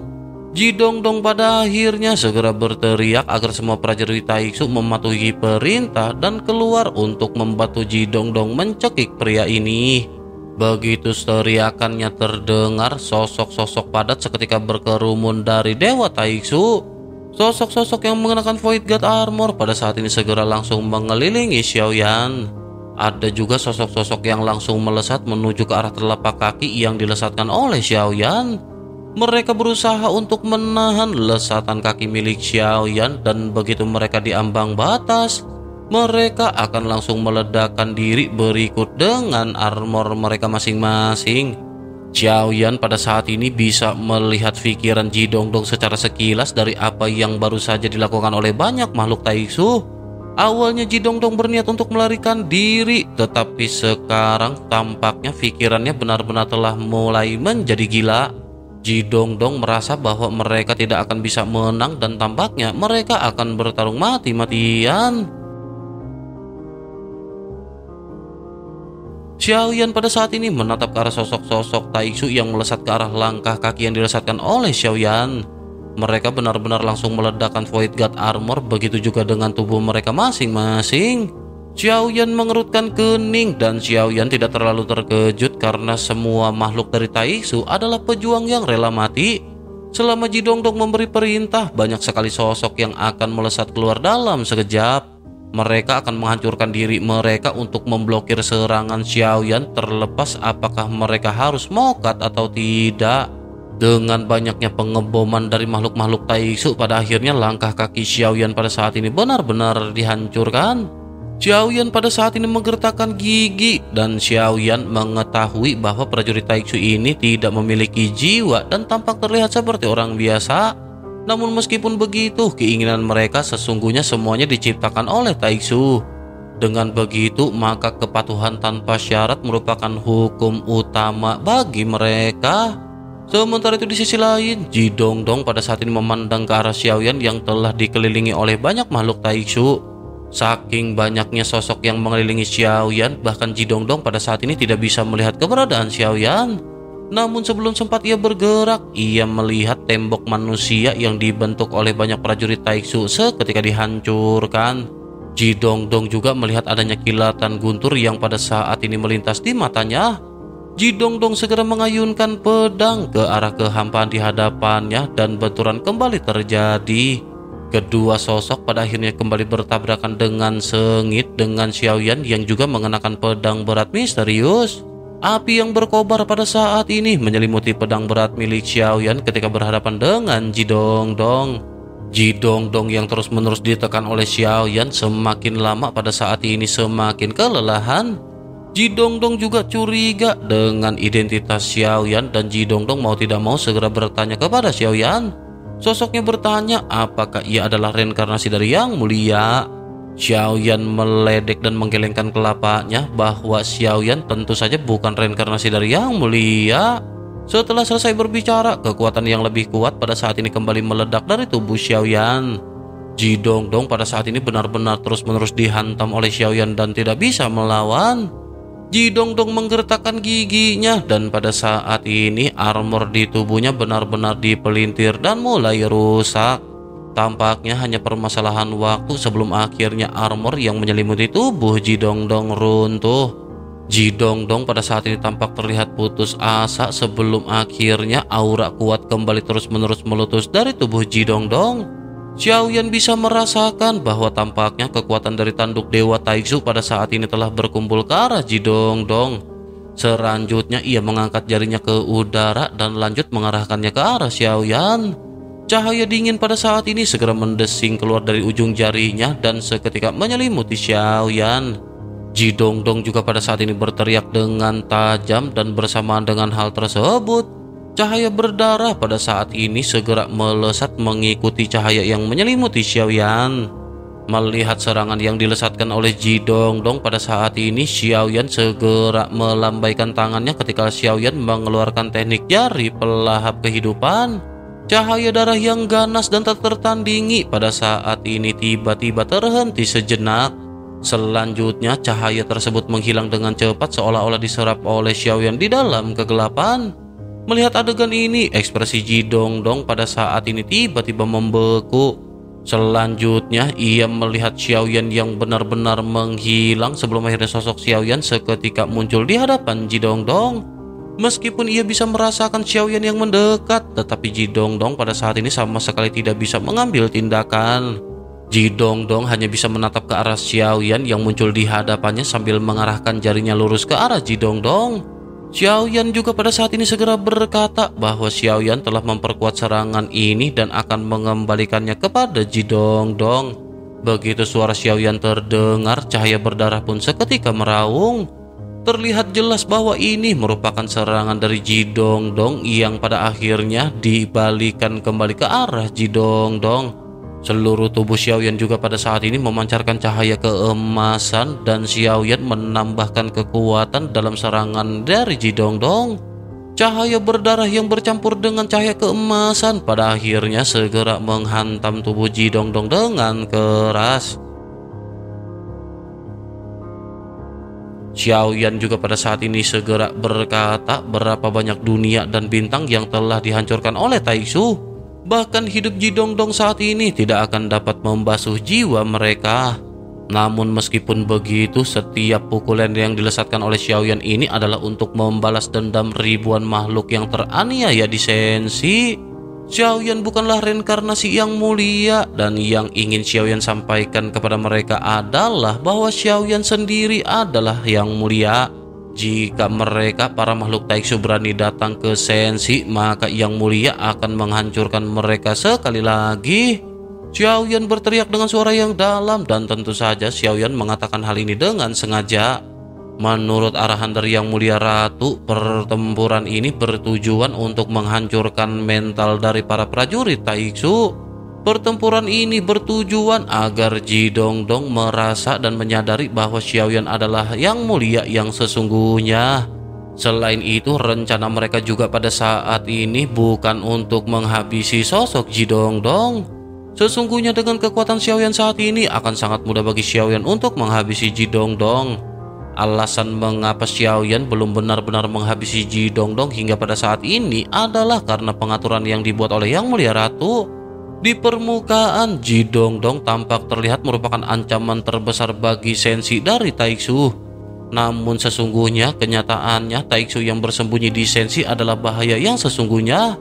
Ji Dongdong pada akhirnya segera berteriak agar semua prajurit Taiksu mematuhi perintah dan keluar untuk membantu Ji Dongdong mencekik pria ini. Begitu teriakannya terdengar, sosok-sosok padat seketika berkerumun dari Dewa Taiksu. Sosok-sosok yang mengenakan Void God Armor pada saat ini segera langsung mengelilingi Xiaoyan. Ada juga sosok-sosok yang langsung melesat menuju ke arah telapak kaki yang dilesatkan oleh Xiaoyan. Mereka berusaha untuk menahan lesatan kaki milik Xiaoyan dan begitu mereka diambang batas, mereka akan langsung meledakkan diri berikut dengan armor mereka masing-masing. Xiaoyan pada saat ini bisa melihat pikiran Ji Dongdong secara sekilas dari apa yang baru saja dilakukan oleh banyak makhluk Taixu. Awalnya Ji Dongdong berniat untuk melarikan diri, tetapi sekarang tampaknya pikirannya benar-benar telah mulai menjadi gila. Ji Dongdong merasa bahwa mereka tidak akan bisa menang dan tampaknya mereka akan bertarung mati-matian. Xiaoyan pada saat ini menatap ke arah sosok-sosok Taixu yang melesat ke arah langkah kaki yang dilesatkan oleh Xiaoyan. Mereka benar-benar langsung meledakkan Void God Armor begitu juga dengan tubuh mereka masing-masing. Xiaoyan mengerutkan kening dan Xiaoyan tidak terlalu terkejut karena semua makhluk dari Taixu adalah pejuang yang rela mati. Selama Jidongdong memberi perintah, banyak sekali sosok yang akan melesat keluar dalam sekejap mereka akan menghancurkan diri mereka untuk memblokir serangan Xiaoyan terlepas apakah mereka harus mokat atau tidak. Dengan banyaknya pengeboman dari makhluk-makhluk Taixu pada akhirnya langkah kaki Xiaoyan pada saat ini benar-benar dihancurkan. Xiaoyan pada saat ini menggertakkan gigi dan Xiaoyan mengetahui bahwa prajurit Taixu ini tidak memiliki jiwa dan tampak terlihat seperti orang biasa. Namun meskipun begitu, keinginan mereka sesungguhnya semuanya diciptakan oleh Taixu. Dengan begitu, maka kepatuhan tanpa syarat merupakan hukum utama bagi mereka. Sementara itu di sisi lain, Ji Dongdong pada saat ini memandang ke arah Xiaoyan yang telah dikelilingi oleh banyak makhluk Taixu. Saking banyaknya sosok yang mengelilingi Xiaoyan, bahkan Ji Dongdong pada saat ini tidak bisa melihat keberadaan Xiaoyan. Namun sebelum sempat ia bergerak, ia melihat tembok manusia yang dibentuk oleh banyak prajurit Taixu seketika dihancurkan. Ji Dongdong juga melihat adanya kilatan guntur yang pada saat ini melintas di matanya. Ji Dongdong segera mengayunkan pedang ke arah kehampaan di hadapannya dan benturan kembali terjadi. Kedua sosok pada akhirnya kembali bertabrakan dengan sengit dengan Xiaoyan yang juga mengenakan pedang berat misterius. Api yang berkobar pada saat ini menyelimuti pedang berat milik Xiaoyan ketika berhadapan dengan Jidong Dong. Jidong Dong yang terus-menerus ditekan oleh Xiaoyan semakin lama pada saat ini semakin kelelahan. Jidong Dong juga curiga dengan identitas Xiaoyan dan Jidong Dong mau tidak mau segera bertanya kepada Xiaoyan. Sosoknya bertanya apakah ia adalah reinkarnasi dari Yang Mulia. Xiaoyan meledek dan menggelengkan kelapanya bahwa Xiaoyan tentu saja bukan reinkarnasi dari Yang Mulia. Setelah selesai berbicara, kekuatan yang lebih kuat pada saat ini kembali meledak dari tubuh Xiaoyan. Ji Dongdong pada saat ini benar-benar terus-menerus dihantam oleh Xiaoyan dan tidak bisa melawan. Ji Dongdong menggertakkan giginya dan pada saat ini armor di tubuhnya benar-benar dipelintir dan mulai rusak. Tampaknya hanya permasalahan waktu sebelum akhirnya armor yang menyelimuti tubuh Jidongdong runtuh. Jidongdong pada saat ini tampak terlihat putus asa sebelum akhirnya aura kuat kembali terus-menerus meletus dari tubuh Jidongdong. Xiaoyan bisa merasakan bahwa tampaknya kekuatan dari tanduk Dewa Taixu pada saat ini telah berkumpul ke arah Jidongdong. Selanjutnya ia mengangkat jarinya ke udara dan lanjut mengarahkannya ke arah Xiaoyan. Cahaya dingin pada saat ini segera mendesing keluar dari ujung jarinya dan seketika menyelimuti Xiaoyan. Ji Dongdong juga pada saat ini berteriak dengan tajam dan bersamaan dengan hal tersebut, cahaya berdarah pada saat ini segera melesat mengikuti cahaya yang menyelimuti Xiaoyan. Melihat serangan yang dilesatkan oleh Ji Dongdong pada saat ini, Xiaoyan segera melambaikan tangannya ketika Xiaoyan mengeluarkan teknik jari pelahap kehidupan. Cahaya darah yang ganas dan tak tertandingi pada saat ini tiba-tiba terhenti sejenak. Selanjutnya cahaya tersebut menghilang dengan cepat seolah-olah diserap oleh Xiaoyan di dalam kegelapan. Melihat adegan ini, ekspresi Ji Dongdong pada saat ini tiba-tiba membeku. Selanjutnya, ia melihat Xiaoyan yang benar-benar menghilang sebelum akhirnya sosok Xiaoyan seketika muncul di hadapan Ji Dongdong. Meskipun ia bisa merasakan Xiaoyan yang mendekat, tetapi Ji Dongdong pada saat ini sama sekali tidak bisa mengambil tindakan. Ji Dongdong hanya bisa menatap ke arah Xiaoyan yang muncul di hadapannya sambil mengarahkan jarinya lurus ke arah Ji Dongdong. Xiaoyan juga pada saat ini segera berkata bahwa Xiaoyan telah memperkuat serangan ini dan akan mengembalikannya kepada Ji Dongdong. Begitu suara Xiaoyan terdengar, cahaya berdarah pun seketika meraung. Terlihat jelas bahwa ini merupakan serangan dari Jidong Dong yang pada akhirnya dibalikan kembali ke arah Jidong Dong. Seluruh tubuh Xiaoyan juga pada saat ini memancarkan cahaya keemasan dan Xiaoyan menambahkan kekuatan dalam serangan dari Jidong Dong. Cahaya berdarah yang bercampur dengan cahaya keemasan pada akhirnya segera menghantam tubuh Jidong Dong dengan keras. Xiaoyan juga pada saat ini segera berkata berapa banyak dunia dan bintang yang telah dihancurkan oleh Taishu. Bahkan hidup Jidongdong saat ini tidak akan dapat membasuh jiwa mereka. Namun meskipun begitu, setiap pukulan yang dilesatkan oleh Xiaoyan ini adalah untuk membalas dendam ribuan makhluk yang teraniaya di Sensi. Xiaoyan bukanlah reinkarnasi yang mulia dan yang ingin Xiaoyan sampaikan kepada mereka adalah bahwa Xiaoyan sendiri adalah yang mulia. Jika mereka para makhluk Taixu berani datang ke Sensi, maka yang mulia akan menghancurkan mereka sekali lagi. Xiaoyan berteriak dengan suara yang dalam dan tentu saja Xiaoyan mengatakan hal ini dengan sengaja. Menurut arahan dari Yang Mulia Ratu, pertempuran ini bertujuan untuk menghancurkan mental dari para prajurit Taiksu. Pertempuran ini bertujuan agar Ji Dongdong merasa dan menyadari bahwa Xiaoyan adalah yang mulia yang sesungguhnya. Selain itu, rencana mereka juga pada saat ini bukan untuk menghabisi sosok Ji Dongdong. Sesungguhnya dengan kekuatan Xiaoyan saat ini akan sangat mudah bagi Xiaoyan untuk menghabisi Ji Dongdong. Alasan mengapa Xiaoyan belum benar-benar menghabisi Ji Dongdong hingga pada saat ini adalah karena pengaturan yang dibuat oleh Yang Mulia Ratu. Di permukaan, Ji Dongdong tampak terlihat merupakan ancaman terbesar bagi Sensi dari Taixu. Namun sesungguhnya kenyataannya Taixu yang bersembunyi di Sensi adalah bahaya yang sesungguhnya.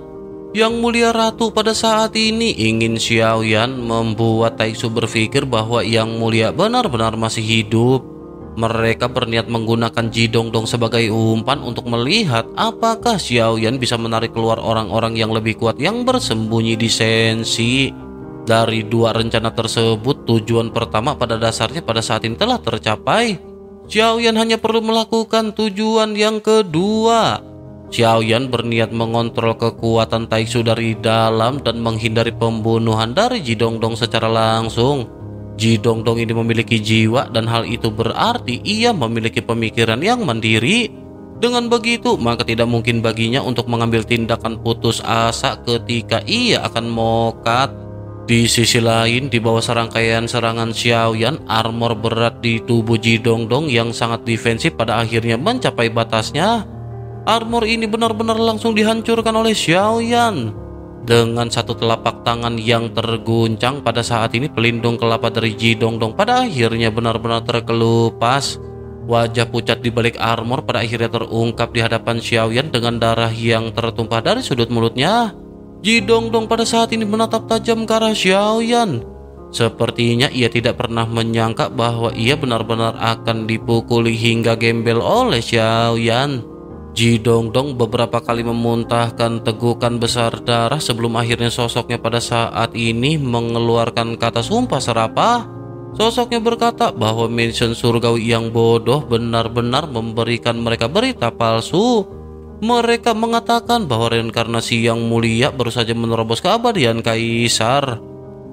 Yang Mulia Ratu pada saat ini ingin Xiaoyan membuat Taixu berpikir bahwa Yang Mulia benar-benar masih hidup. Mereka berniat menggunakan Jidongdong sebagai umpan untuk melihat apakah Xiaoyan bisa menarik keluar orang-orang yang lebih kuat yang bersembunyi di Sensi. Dari dua rencana tersebut, tujuan pertama pada dasarnya pada saat ini telah tercapai. Xiaoyan hanya perlu melakukan tujuan yang kedua. Xiaoyan berniat mengontrol kekuatan Taixu dari dalam dan menghindari pembunuhan dari Jidongdong secara langsung. Ji Dongdong ini memiliki jiwa dan hal itu berarti ia memiliki pemikiran yang mandiri. Dengan begitu, maka tidak mungkin baginya untuk mengambil tindakan putus asa ketika ia akan mokat. Di sisi lain, di bawah serangkaian serangan Xiaoyan, armor berat di tubuh Ji Dongdong yang sangat defensif pada akhirnya mencapai batasnya. Armor ini benar-benar langsung dihancurkan oleh Xiaoyan. Dengan satu telapak tangan yang terguncang pada saat ini pelindung kelapa dari Ji Dongdong pada akhirnya benar-benar terkelupas. Wajah pucat di balik armor pada akhirnya terungkap di hadapan Xiaoyan dengan darah yang tertumpah dari sudut mulutnya. Ji Dongdong pada saat ini menatap tajam ke arah Xiaoyan. Sepertinya ia tidak pernah menyangka bahwa ia benar-benar akan dipukuli hingga gembel oleh Xiaoyan. Ji Dongdong beberapa kali memuntahkan tegukan besar darah sebelum akhirnya sosoknya pada saat ini mengeluarkan kata sumpah serapah. Sosoknya berkata bahwa mission surgawi yang bodoh benar-benar memberikan mereka berita palsu. Mereka mengatakan bahwa reinkarnasi yang mulia baru saja menerobos keabadian kaisar.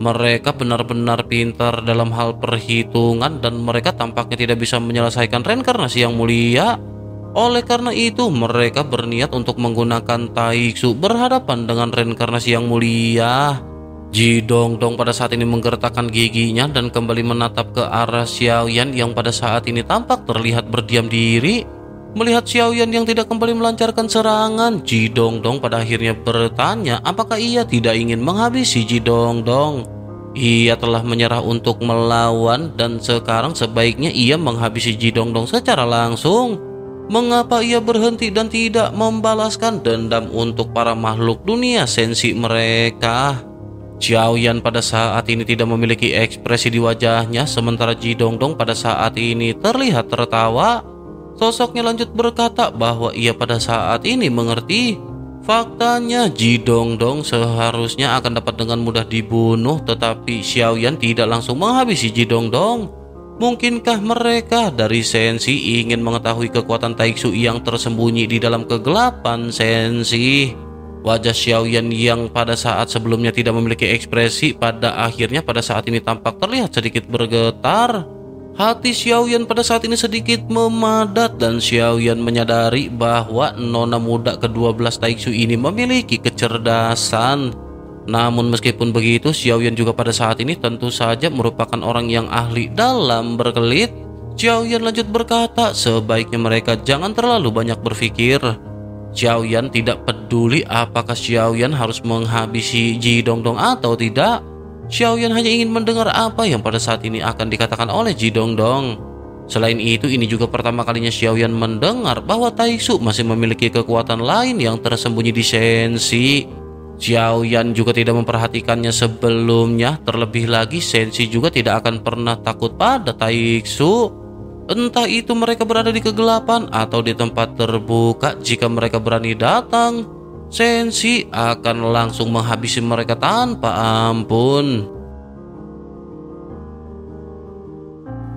Mereka benar-benar pintar dalam hal perhitungan dan mereka tampaknya tidak bisa menyelesaikan reinkarnasi yang mulia. Oleh karena itu, mereka berniat untuk menggunakan Taiksu berhadapan dengan reinkarnasi yang mulia. Ji Dongdong pada saat ini menggertakkan giginya dan kembali menatap ke arah Xiaoyan yang pada saat ini tampak terlihat berdiam diri. Melihat Xiaoyan yang tidak kembali melancarkan serangan, Ji Dongdong pada akhirnya bertanya apakah ia tidak ingin menghabisi Ji Dongdong. Ia telah menyerah untuk melawan dan sekarang sebaiknya ia menghabisi Ji Dongdong secara langsung. Mengapa ia berhenti dan tidak membalaskan dendam untuk para makhluk dunia sensi mereka? Xiao Yan pada saat ini tidak memiliki ekspresi di wajahnya, sementara Ji Dongdong pada saat ini terlihat tertawa. Sosoknya lanjut berkata bahwa ia pada saat ini mengerti. Faktanya Ji Dongdong seharusnya akan dapat dengan mudah dibunuh, tetapi Xiao Yan tidak langsung menghabisi Ji Dongdong. Mungkinkah mereka dari Sensi ingin mengetahui kekuatan Taiksu yang tersembunyi di dalam kegelapan Sensi? Wajah Xiaoyan yang pada saat sebelumnya tidak memiliki ekspresi pada akhirnya pada saat ini tampak terlihat sedikit bergetar. Hati Xiaoyan pada saat ini sedikit memadat dan Xiaoyan menyadari bahwa nona muda ke-12 Taiksu ini memiliki kecerdasan. Namun meskipun begitu, Xiaoyan juga pada saat ini tentu saja merupakan orang yang ahli dalam berkelit. Xiaoyan lanjut berkata, sebaiknya mereka jangan terlalu banyak berpikir. Xiaoyan tidak peduli apakah Xiaoyan harus menghabisi Ji Dongdong atau tidak. Xiaoyan hanya ingin mendengar apa yang pada saat ini akan dikatakan oleh Ji Dongdong. Selain itu, ini juga pertama kalinya Xiaoyan mendengar bahwa Taishu masih memiliki kekuatan lain yang tersembunyi di Sensi. Xiao Yan juga tidak memperhatikannya sebelumnya. Terlebih lagi, Sensi juga tidak akan pernah takut pada Taiksu. Entah itu mereka berada di kegelapan atau di tempat terbuka, jika mereka berani datang, Sensi akan langsung menghabisi mereka tanpa ampun.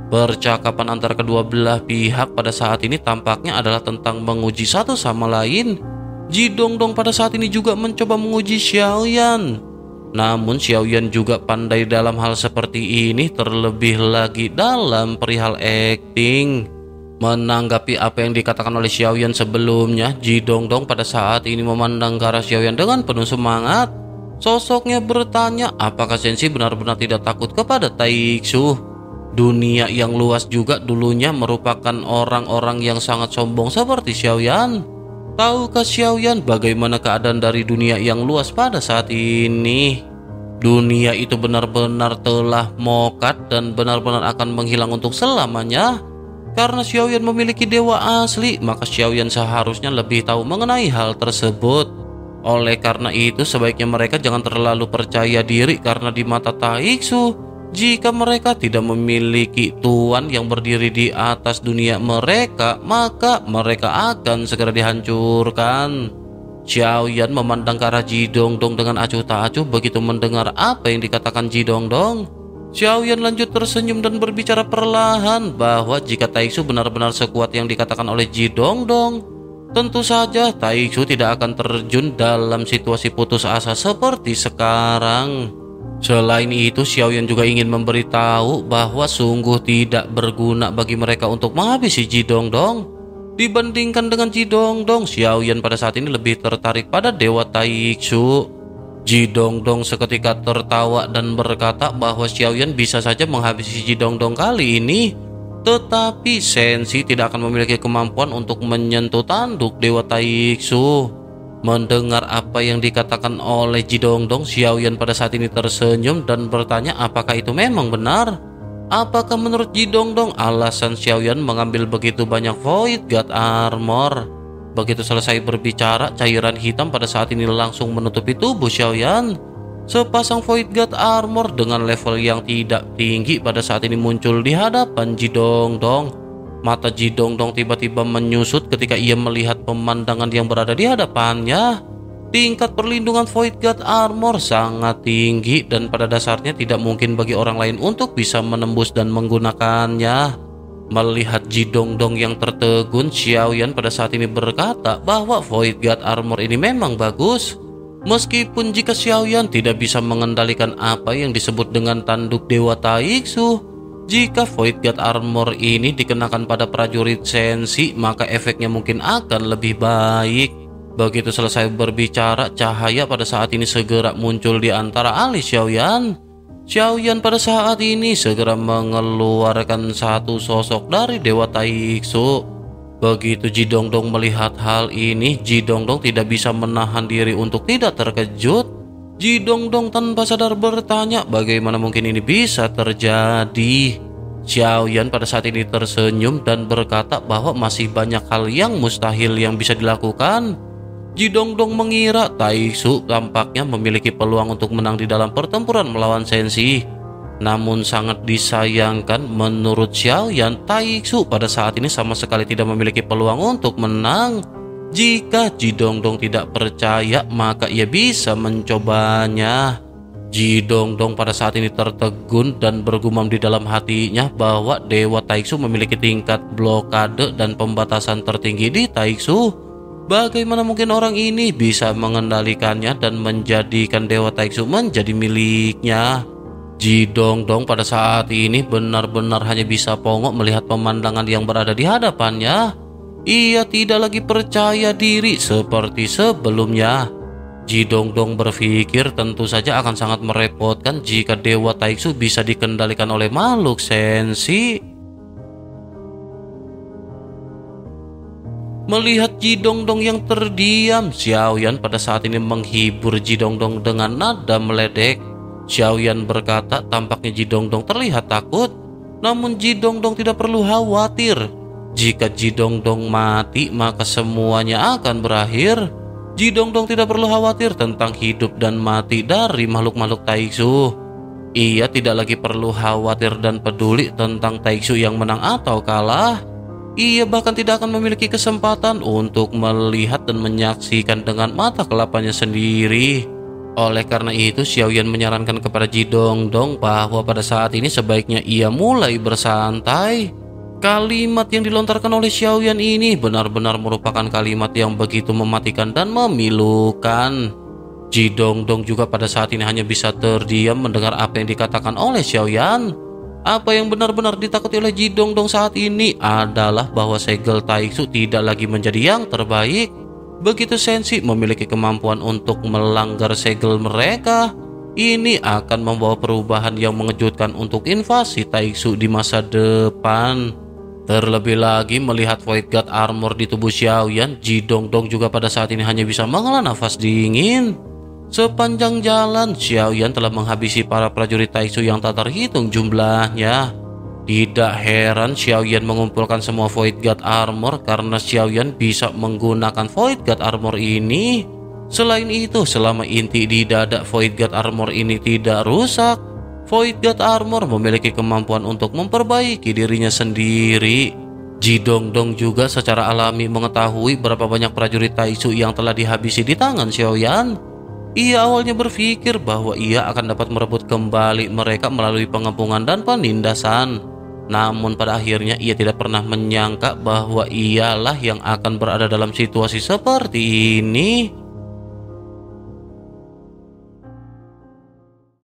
Percakapan antara kedua belah pihak pada saat ini tampaknya adalah tentang menguji satu sama lain. Ji Dongdong pada saat ini juga mencoba menguji Xiaoyan. Namun Xiaoyan juga pandai dalam hal seperti ini terlebih lagi dalam perihal acting. Menanggapi apa yang dikatakan oleh Xiaoyan sebelumnya, Ji Dongdong pada saat ini memandang ke arah Xiaoyan dengan penuh semangat. Sosoknya bertanya apakah Sensi benar-benar tidak takut kepada Taiksu. Dunia yang luas juga dulunya merupakan orang-orang yang sangat sombong seperti Xiaoyan. Tahukah Xiaoyan bagaimana keadaan dari dunia yang luas pada saat ini? Dunia itu benar-benar telah mokat dan benar-benar akan menghilang untuk selamanya. Karena Xiaoyan memiliki dewa asli, maka Xiaoyan seharusnya lebih tahu mengenai hal tersebut. Oleh karena itu, sebaiknya mereka jangan terlalu percaya diri karena di mata Taiksu, jika mereka tidak memiliki tuan yang berdiri di atas dunia mereka, maka mereka akan segera dihancurkan. Xiao Yan memandang ke arah Ji Dongdong dengan acuh tak acuh begitu mendengar apa yang dikatakan Ji Dongdong. Xiao Yan lanjut tersenyum dan berbicara perlahan bahwa jika Taixu benar-benar sekuat yang dikatakan oleh Ji Dongdong, tentu saja Taixu tidak akan terjun dalam situasi putus asa seperti sekarang. Selain itu, Xiaoyan juga ingin memberitahu bahwa sungguh tidak berguna bagi mereka untuk menghabisi Ji Dongdong. Dibandingkan dengan Ji Dongdong, Xiaoyan pada saat ini lebih tertarik pada Dewa Taixu. Ji Dongdong seketika tertawa dan berkata bahwa Xiaoyan bisa saja menghabisi Ji Dongdong kali ini. Tetapi Sensi tidak akan memiliki kemampuan untuk menyentuh tanduk Dewa Taixu. Mendengar apa yang dikatakan oleh Jidongdong, Xiaoyan pada saat ini tersenyum dan bertanya apakah itu memang benar. Apakah menurut Jidongdong alasan Xiaoyan mengambil begitu banyak Void God Armor? Begitu selesai berbicara, cairan hitam pada saat ini langsung menutupi tubuh Xiaoyan. Sepasang Void God Armor dengan level yang tidak tinggi pada saat ini muncul di hadapan Jidongdong. Mata Ji Dongdong tiba-tiba menyusut ketika ia melihat pemandangan yang berada di hadapannya. Tingkat perlindungan Void God Armor sangat tinggi dan pada dasarnya tidak mungkin bagi orang lain untuk bisa menembus dan menggunakannya. Melihat Ji Dongdong yang tertegun, Xiaoyan pada saat ini berkata bahwa Void God Armor ini memang bagus. Meskipun jika Xiaoyan tidak bisa mengendalikan apa yang disebut dengan tanduk Dewa Taixu, jika Void God Armor ini dikenakan pada prajurit sensi, maka efeknya mungkin akan lebih baik. Begitu selesai berbicara, cahaya pada saat ini segera muncul di antara alis Xiaoyan. Xiaoyan pada saat ini segera mengeluarkan satu sosok dari Dewa Taixu. Begitu Jidongdong melihat hal ini, Jidongdong tidak bisa menahan diri untuk tidak terkejut. Ji Dongdong tanpa sadar bertanya bagaimana mungkin ini bisa terjadi. Xiao Yan pada saat ini tersenyum dan berkata bahwa masih banyak hal yang mustahil yang bisa dilakukan. Ji Dongdong mengira Tai Su tampaknya memiliki peluang untuk menang di dalam pertempuran melawan Sensi. Namun sangat disayangkan menurut Xiao Yan, Tai Su pada saat ini sama sekali tidak memiliki peluang untuk menang. Jika Ji Dongdong tidak percaya, maka ia bisa mencobanya. Ji Dongdong pada saat ini tertegun dan bergumam di dalam hatinya bahwa Dewa Taiksu memiliki tingkat blokade dan pembatasan tertinggi di Taiksu. Bagaimana mungkin orang ini bisa mengendalikannya dan menjadikan Dewa Taiksu menjadi miliknya? Ji Dongdong pada saat ini benar-benar hanya bisa pongok melihat pemandangan yang berada di hadapannya. Ia tidak lagi percaya diri seperti sebelumnya. Ji Dongdong berpikir tentu saja akan sangat merepotkan jika Dewa Taiksu bisa dikendalikan oleh makhluk sensi. Melihat Ji Dongdong yang terdiam, Xiao Yan pada saat ini menghibur Ji Dongdong dengan nada meledek. Xiao Yan berkata tampaknya Ji Dongdong terlihat takut, namun Ji Dongdong tidak perlu khawatir. Jika Ji Dongdong mati, maka semuanya akan berakhir. Ji Dongdong tidak perlu khawatir tentang hidup dan mati dari makhluk-makhluk Taiksu. Ia tidak lagi perlu khawatir dan peduli tentang Taiksu yang menang atau kalah. Ia bahkan tidak akan memiliki kesempatan untuk melihat dan menyaksikan dengan mata kelapanya sendiri. Oleh karena itu, Xiaoyan menyarankan kepada Ji Dongdong bahwa pada saat ini sebaiknya ia mulai bersantai. Kalimat yang dilontarkan oleh Xiaoyan ini benar-benar merupakan kalimat yang begitu mematikan dan memilukan. Ji Dongdong juga pada saat ini hanya bisa terdiam mendengar apa yang dikatakan oleh Xiaoyan. Apa yang benar-benar ditakuti oleh Ji Dongdong saat ini adalah bahwa segel Taiksu tidak lagi menjadi yang terbaik. Begitu Sensi memiliki kemampuan untuk melanggar segel mereka, ini akan membawa perubahan yang mengejutkan untuk invasi Taiksu di masa depan. Terlebih lagi melihat Void God Armor di tubuh Xiaoyan, Ji Dongdong juga pada saat ini hanya bisa menghela nafas dingin. Sepanjang jalan, Xiaoyan telah menghabisi para prajurit Taisu yang tak terhitung jumlahnya. Tidak heran Xiaoyan mengumpulkan semua Void God Armor karena Xiaoyan bisa menggunakan Void God Armor ini. Selain itu, selama inti di dada Void God Armor ini tidak rusak, Void God Armor memiliki kemampuan untuk memperbaiki dirinya sendiri. Ji Dongdong juga secara alami mengetahui berapa banyak prajurit Taisu yang telah dihabisi di tangan Xiaoyan. Ia awalnya berpikir bahwa ia akan dapat merebut kembali mereka melalui pengepungan dan penindasan. Namun pada akhirnya ia tidak pernah menyangka bahwa ialah yang akan berada dalam situasi seperti ini.